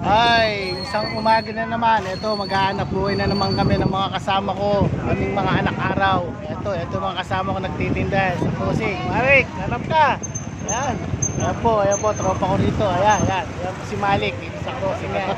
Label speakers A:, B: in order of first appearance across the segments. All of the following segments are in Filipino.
A: Ay, isang umaga na naman. Ito, maghahanap buhay na naman kami ng mga kasama ko. Kaming mga anak araw. Ito, ito mga kasama ko nagtitinda sa crossing. Marik, hanap ka. Ayan. Ayan po, ayan po, tropa ko rito. Ayan, ayan. Ayan po si Malik, dito sa crossing yan.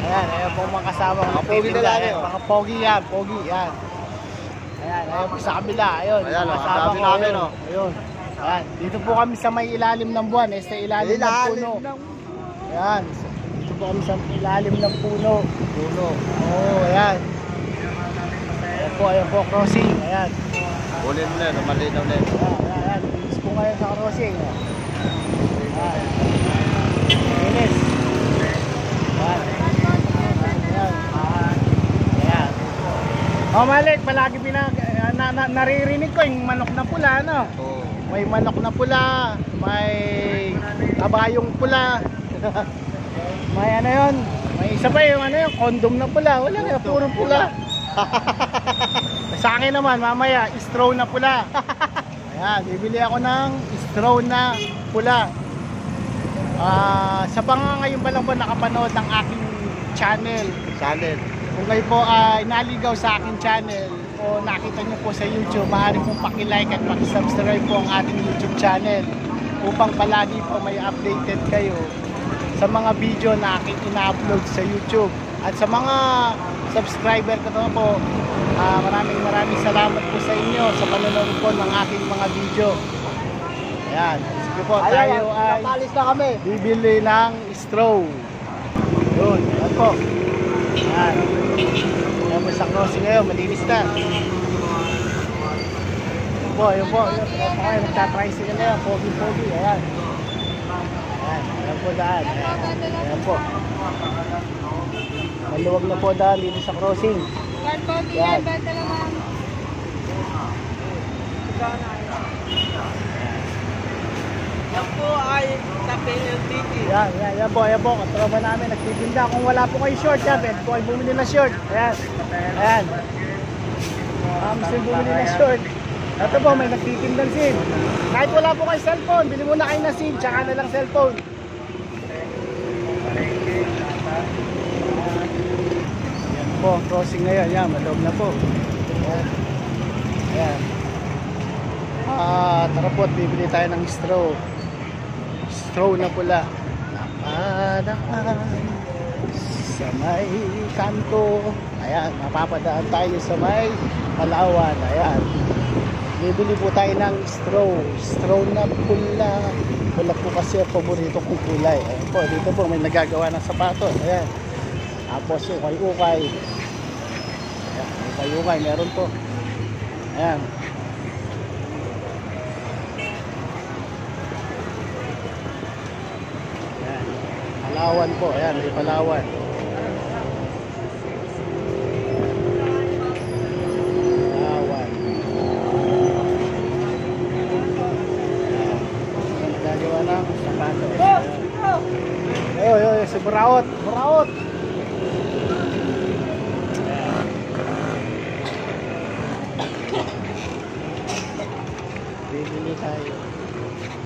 A: Ayan, ayan po mga kasama ko
B: Mga pogi na
A: nagtitinda.
B: lang
A: Ayan,
B: yun.
A: Mga pogi yan, pogi yan. Ayan, ayan po sa kabila. Ayun,
B: Ayan,
A: mga
B: oh,
A: kasama ko,
B: namin,
A: ayun.
B: oh.
A: Ayun. Ayan, dito po kami sa may ilalim ng buwan. Este ilalim, ng puno. Ayan. Po kami sa ilalim ng puno. Puno. Oo, oh, ayan. Ayan po, ayan po, crossing. Ayan.
B: Ulin mo na, yun, malinaw na yun.
A: Ayan, ayan. Bilis po ngayon sa crossing. Ayan. Bilis. Ayan. Ayan. Ayan. Oh, Malik, palagi pinag... Na, na, naririnig ko yung manok na pula, no?
B: Oo.
A: May manok na pula, may kabayong pula. may ano yon? May isa pa yung ano yung condom na pula. Wala nga, puro pula. Sa akin naman, mamaya, straw na pula. Ayan, bibili ako ng straw na pula. Ah, sa panga ngayon pa lang po nakapanood ng aking channel.
B: Channel.
A: Kung kayo po ay naligaw sa aking channel o nakita nyo po sa YouTube, maaari pong pakilike at pakisubscribe po ang ating YouTube channel upang palagi po may updated kayo sa mga video na aking ina-upload sa YouTube. At sa mga subscriber ko naman po, ah, maraming maraming salamat po sa inyo sa panonood po ng aking mga video. Ayan, sige po, tayo ay
B: na kami.
A: bibili ng straw. Yun, yan po. Yan. Yan po sa crossing ngayon, malinis na. Yan po, yan po. Yan po, kayo, nagtatricycle na yan. Pogi-pogi, ayan. Po daan. Ayan, po. Maluwag na po daan dito sa crossing.
C: Card pogi
A: Yan.
C: bata naman.
D: Yan po ay sa PLDT.
A: Yan, yan, yan po, yan po. Katropa namin, nagtitinda. Kung wala po kayo short, yan, pwede po kayo bumili ng short. Ayan, ayan. Um, gusto yung bumili ng short. Ito po, may nagtitindang SIM. Kahit wala po kayo cellphone, bili muna kayo ng SIM, tsaka na lang cellphone. Yan po, crossing ngayon. Yan, maloob na po. Ayan. Ayan. Ah, tara po at bibili tayo ng straw straw na pula napadaan sa may kanto ayan mapapadaan tayo sa may Palawan ayan bibili po tayo ng straw straw na pula pula po kasi ang paborito kong kulay ayan po dito po may nagagawa ng sapatos ayan tapos ukay ukay ayan ukay ukay meron po ayan Ayan. Palawan po. Ayan, may. Palawan. Ayan. Nagagawa ng sapatos. Buraot. Buraot. Bibili tayo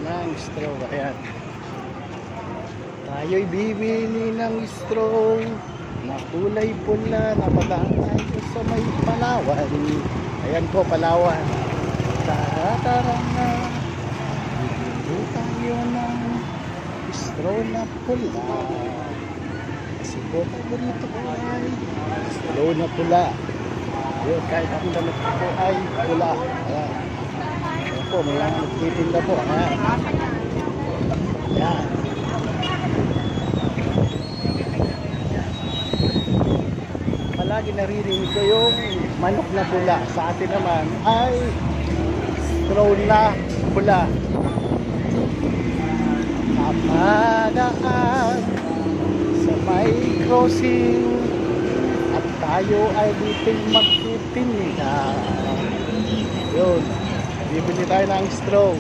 A: ng straw. Ayan. Tayo'y bibili ng straw na kulay pula na padaan tayo sa may Palawan. Ayan po, Palawan. Tara, tara na. Bibili tayo ng straw na pula. Po, paborito ko ay straw na pula. Yun, kahit ang damit ko ay pula. Ayan. Ayan po, may mga nagtitinda po. Ayan. Ayan. palagi naririnig ko yung manok na pula. Sa atin naman ay straw na pula. Napadaan sa may crossing at tayo ay dito'y magtitinda. Yun. Bibili tayo ng straw.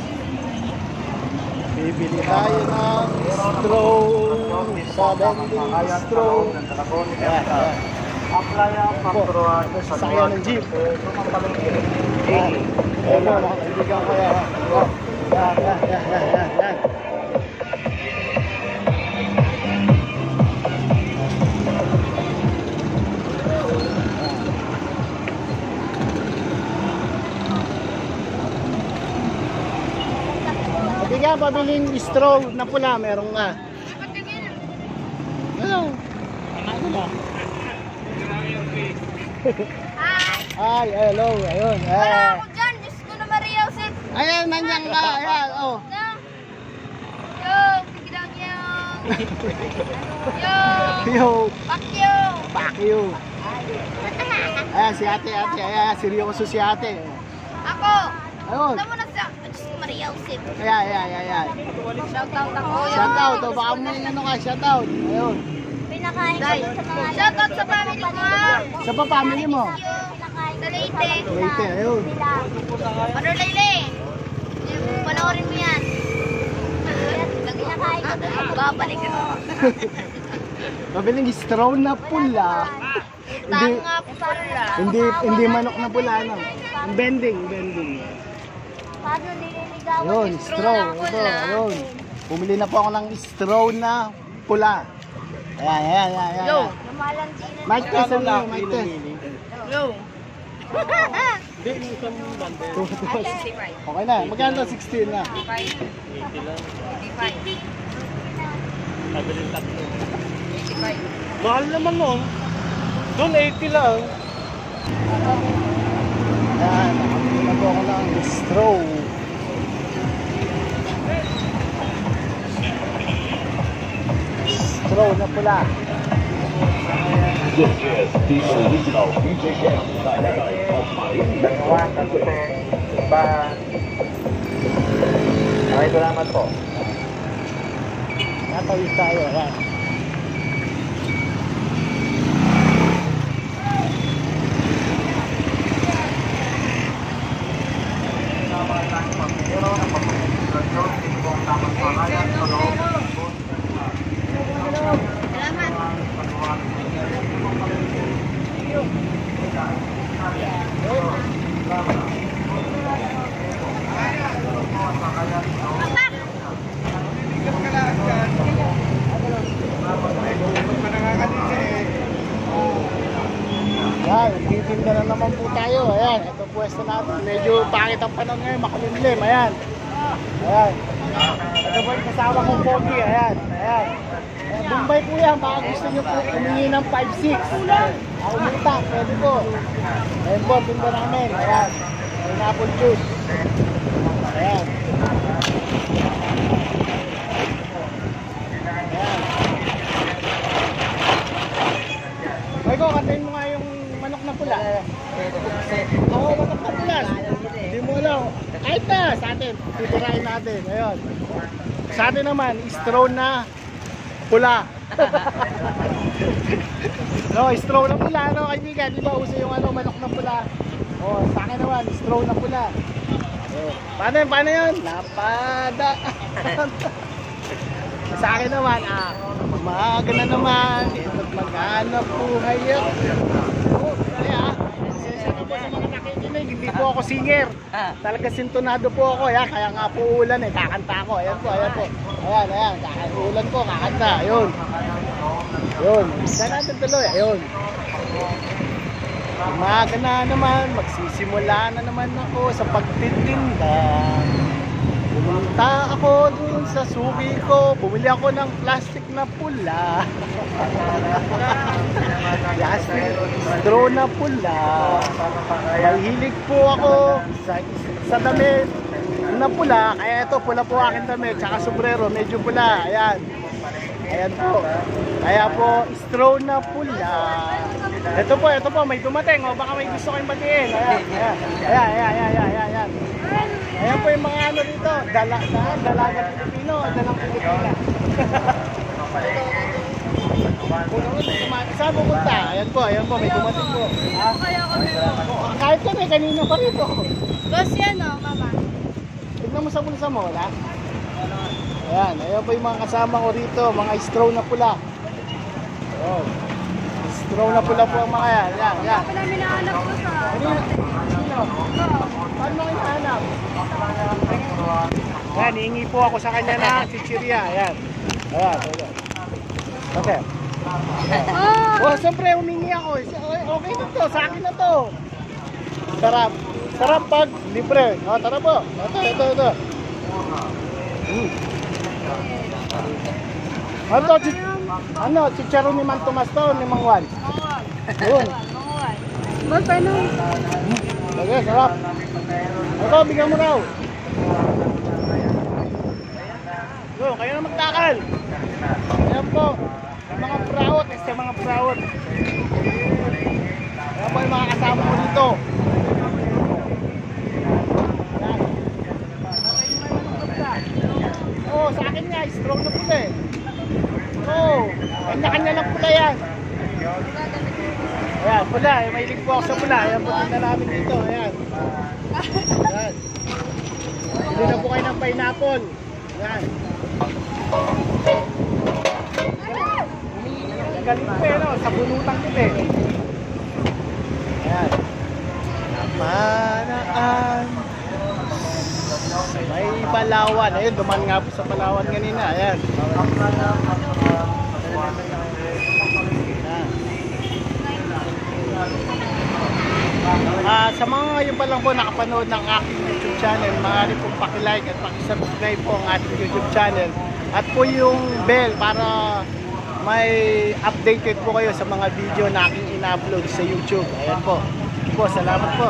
A: Bibili tayo ng straw. Sa vending straw. Ayan, ayan. Po. Sasakyan ng jeep. Ayan. Ayan po, mga kaibigan ka pabiling straw na pula, meron ka. Ano ba? Ay, hello, ayun.
C: Wala
A: Eh.
C: ako dyan. Diyos ko na Maria Josep.
A: Ayan, nandiyan ka. Ayan, oh.
C: Yo, biglang yo. Yo,
A: Yo,
C: fuck you.
A: fuck you. Ayan, si ate, ate. Ayan, seryoso si ate.
C: Ako.
A: Ayun.
C: Tama na sa Diyos ko Josep.
A: Ayan, ayan, ayan, ayan.
C: Shout out ako.
A: Shout out, oh, baka may ano ka, shout out. Ayun.
C: Pinakain ko sa mga Shout out sa family ko.
A: Sa pa family mo?
C: Sa Leyte.
A: Leyte, ayun.
C: Lele. Yung Panoorin mo yan. Lagi na kain ko doon. Babalik ako.
A: Mabiling straw na pula. hindi, hindi, hindi manok na pula, no? Bending, bending.
C: Paano nililigawan
A: Ayun,
C: yung
A: straw. Ito, ayun. Bumili na po ako ng straw na pula. Ayan, ayan, ayan, ayan.
C: Yo.
A: Mic test, ano yun, mic test.
C: Yo.
A: Okay na, magkano 16 na?
D: Mahal naman nun. Doon 80 lang.
A: Ayan, nakabili na po ako ng straw. Straw na pula.
E: This is the original DJ Cam Dynamic of
B: Ay, salamat po.
A: Natawid tayo, ayan. Yan, titinda na naman po tayo. Ayan, ito pwesto natin. Medyo pangit ang panahon ngayon, makulimlim. Ayan. Ayan. Ito po yung kasama kong pogi. Ayan. Ayan. Bombay po yan. Baka gusto nyo po humingi ng 5-6. Ako mutang, pwede po. Ayan po, tinda namin. Ayan. Pineapple juice. Ayan. Ayan. Michael, kantayin mo nga yung manok na pula. Oo, manok na pula. Hindi mo alam. Kahit na, sa atin, titirahin natin. Ayun. Sa atin naman, straw na pula. no, straw na pula, no, kaibigan. Di ba uso yung ano, manok na pula? Oh, sa akin naman, straw na pula. Oh, paano yun, paano yun? Napada. sa akin naman, ah, umaga na naman, ito't maghanap buhay ako. Oh, kaya, po sa mga nakikinig, hindi po ako singer. Talaga sintonado po ako, ya, kaya nga po ulan eh, kakanta ako. Ayan po, ayan po. Ayan, ayan, ulan po, kakanta. Ayun. Ayun, isa natin tuloy. Ayun. Umaga na naman, magsisimula na naman ako sa pagtitinda. Pumunta ako dun sa suki ko, bumili ako ng plastic na pula. plastic straw na pula. Mahilig po ako sa, damit na pula, kaya ito pula po akin damit, tsaka sombrero, medyo pula, ayan. Ayan po. Kaya po, straw na pula. Ito po, ito po, may dumating. O, baka may gusto kayong batiin. Ayan, ayan, ayan, ayan, ayan, ayan, ayan. Ayan po yung mga ano dito. Dala, dala, dalaga Pilipino, dalang Pilipina. Saan pupunta? Ayan po, ayan po, may dumating po. Ah, kahit kami, kanina pa rito.
C: Boss yan o, mama.
A: Tignan mo sa bulsa mo, wala? Ayan, ayan po yung mga kasama ko rito, mga straw na pula. Oh. Straw na pula po ang mga yan. Yan, yan.
C: Wala minahanap ko sa...
A: Ano? Sino? Paano mo hinahanap? Yan, hihingi po ako sa kanya na chichirya. Ayan. Ayan, ayan. Okay.
C: Oh!
A: Oh, siyempre, humingi ako. Okay na to, sa akin na to. Sarap. Sarap pag libre. O, tara po. Ito, ito, ito. Hmm. Ano? Chi- ano? Chicharon ni Man Tomas to, ni Mang Juan? Yun. Lagay, sarap. Ito, bigyan mo raw. Yun, kayo na magtakal. Ayan po. Prawot, este mga prawot. Ayan po yung mga kasama ko dito. Oo, sa akin nga, strong na pula eh. Oo, kanya-kanya lang pula yan. Ayan, pula. Eh, mahilig po ako sa pula. Ayan, pupunta namin dito. Ayan. Ayan. Hindi na po kayo ng pineapple. Ayan. Ang galing po eh, no? Sa bunutang ko eh. Ayan. Napanaan. May Palawan. Ayun, duman nga po sa Palawan kanina. Ayan. Ah, sa mga ngayon pa lang po nakapanood ng aking YouTube channel, maaari pong paki-like at paki-subscribe po ang ating YouTube channel. At po yung bell para may updated po kayo sa mga video na aking ina-upload sa YouTube. Ayan po. Po, salamat po.